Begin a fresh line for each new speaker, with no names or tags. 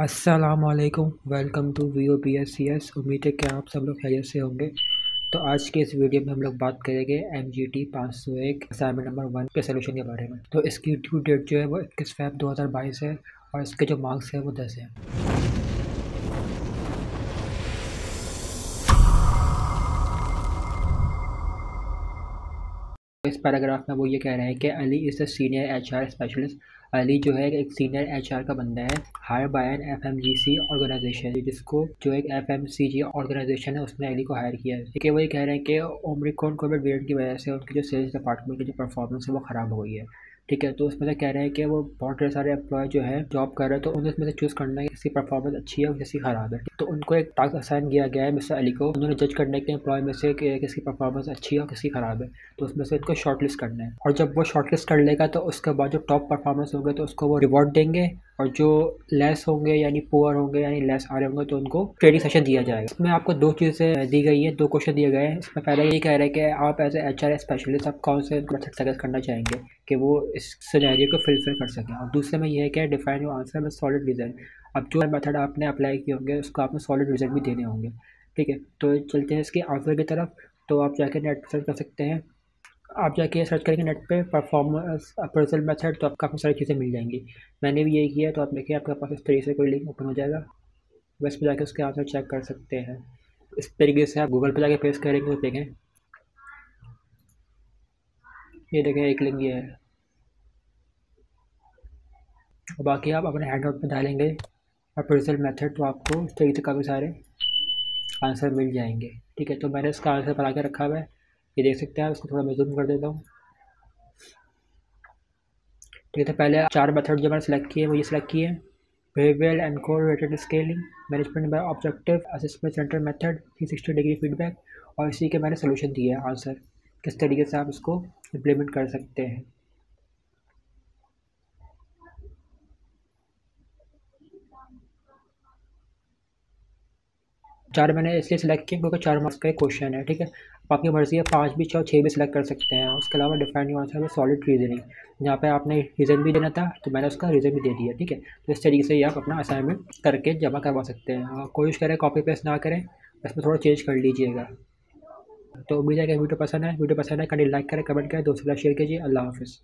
असलकम welcome to V O P S C S उम्मीद है कि आप सब लोग खैरियत से होंगे। तो आज के इस वीडियो में हम लोग बात करेंगे एम जी टी पाँच सौ एक असाइनमेंट नंबर वन के सोल्यूशन के बारे में। तो इसकी ड्यू डेट जो है वो इक्कीस फेब दो हज़ार बाईस है और इसके जो मार्क्स हैं वो दस है। इस पैराग्राफ में वो ये कह रहे हैं कि Ali is the senior H R specialist Ali जो है एक सीनियर एचआर का बंदा है hire by an FMGC organization जिसको जो एक एफएमसीजी ऑर्गेनाइजेशन है, उसने अली को हायर किया है। है वही कह रहे हैं कि ओमरिकॉन कोविड वेरियंट की वजह से उनकी जो सेल्स डिपार्टमेंट की जो परफॉर्मेंस है, वो ख़राब हो गई है। ठीक है तो उसमें से कह रहे हैं कि वो बहुत ढेर सारे एम्प्लॉय जो है जॉब कर रहे हैं तो उन्हें उसमें से चूज़ करना है किसी परफॉर्मेंस अच्छी है और किसी ख़राब है। तो उनको एक टास्क असाइन किया गया है मिस्टर अली को। उन्होंने जज करने के एम्प्लॉय में से कि किसकी परफॉर्मेंस अच्छी है और किसकी ख़राब है। तो उसमें से उनको शॉर्ट लिस्ट करना है। और जब वो शॉर्ट लिस्ट कर लेगा तो उसके बाद जो टॉप परफॉर्मेंस होगा तो उसको वो रिवॉर्ड देंगे। और जो लेस होंगे यानी पुअर होंगे यानी लेस आ रहे होंगे तो उनको ट्रेनिंग सेशन दिया जाएगा। इसमें आपको दो चीज़ें दी गई है, दो क्वेश्चन दिए गए हैं। इसमें पहले ये कह रहे हैं कि आप एज एच आर स्पेशलिस्ट आप कौन से मेथड सजेस्ट करना चाहेंगे कि वो इस सिनेरियो को फिलफिल कर सकें? और दूसरे में यह है कि डिफाइन योर आंसर में सॉलिड रीज़न अब जो मेथड आपने अप्लाई किए होंगे, उसको आपने सॉलिड रीज़न भी देने होंगे। ठीक है तो चलते हैं इसके आंसर की तरफ़। तो आप जाके नेट सर्च कर सकते हैं। आप जाके सर्च करेंगे नेट पे परफॉर्मेंस अप्रेजल मेथड तो आपको काफ़ी सारी चीज़ें मिल जाएँगी। मैंने भी यही किया तो आप देखिए, आपके पास इस तरीके से कोई लिंक ओपन हो जाएगा। बस पे जाके उसके आंसर चेक कर सकते हैं। इस तरीके से आप गूगल पे जाके पेश करेंगे तो देखें। ये देखें, एक लिंक ये है। और बाकी आप अपने हैंड आउट में डालेंगे अप्रेजल मेथड तो आपको इस तरीके से काफ़ी सारे आंसर मिल जाएँगे। ठीक है तो मैंने इसका आंसर बना के रखा हुआ है। ये देख सकते हैं इसको थोड़ा मैं जूम कर देता हूँ। ठीक है तो पहले चार मेथड जो मैंने सेलेक्ट किए वो ये सिलेक्ट किए behaviour and curated scaling management by objective assessment centre method three sixty degree feedback और इसी के मैंने सोल्यूशन दिया है आंसर किस तरीके से आप इसको इम्प्लीमेंट कर सकते हैं। चार मैंने इसलिए सेलेक्ट किया क्योंकि चार मार्क्स का एक क्वेश्चन है, ठीक है? आपकी मर्ज़ी है, पाँच भी छः छः भी सिलेक्ट कर सकते हैं। उसके अलावा डिफाइन आंसर है सॉलिड रीजनिंग जहाँ पे आपने रीज़न भी देना था तो मैंने उसका रीज़न भी दे दिया, ठीक है? तो इस तरीके से ही आप अपना असाइनमेंट करके जमा करवा सकते हैं। कोशिश करें कॉपी पेस्ट ना करें, इसमें थोड़ा चेंज कर लीजिएगा। तो उम्मीद है कि वीडियो पसंद है वीडियो पसंद है कहीं लाइक करें कमेंट करें, दोस्तों शेयर कीजिए। अल्लाह हाफिज़।